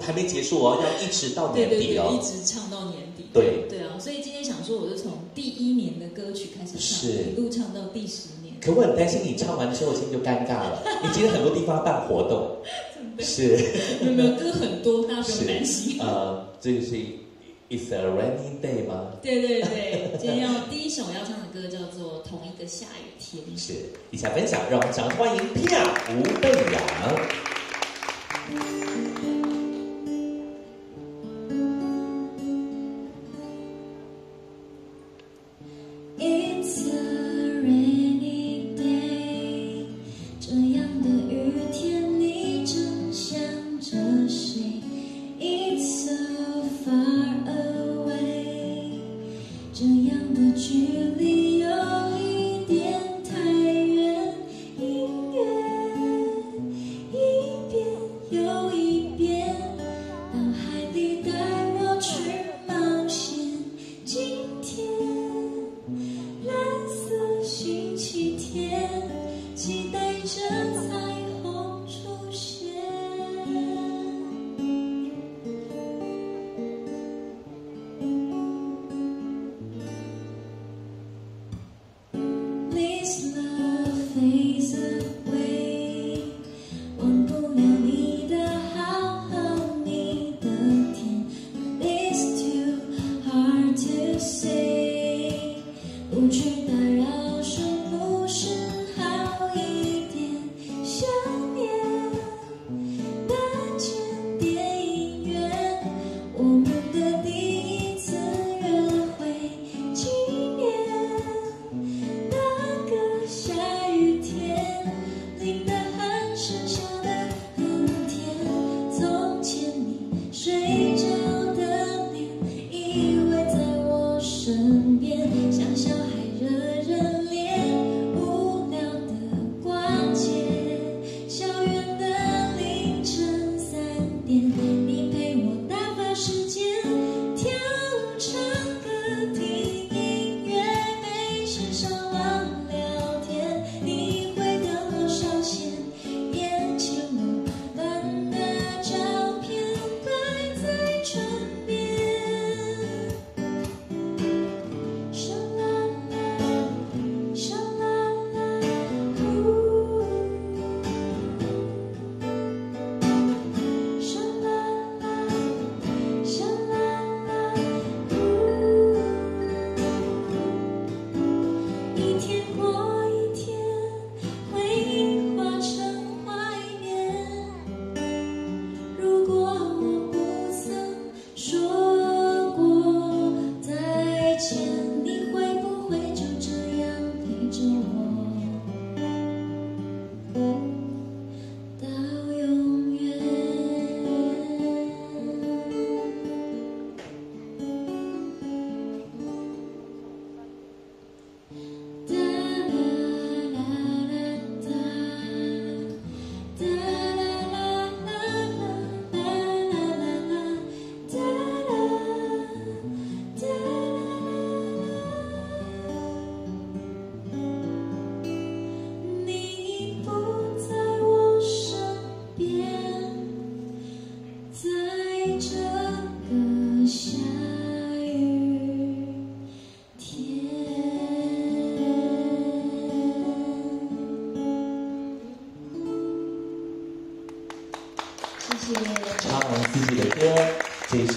还没结束哦，要一直到对对对，年底哦。一直唱到年底。对对啊，所以今天想说，我就从第一年的歌曲开始唱，是一路唱到第十年。可我很担心你唱完之后心就尴尬了。你今天很多地方办活动，是有没有歌很多，大家不用担心。呃，这个是 It's a rainy day 吗？对对对，今天要第一首要唱的歌叫做《同一个下雨天》。是以下分享，让我们掌声欢迎 Pia 吴贝阳。像彩虹出现你谢谢。唱自己的歌，这一首。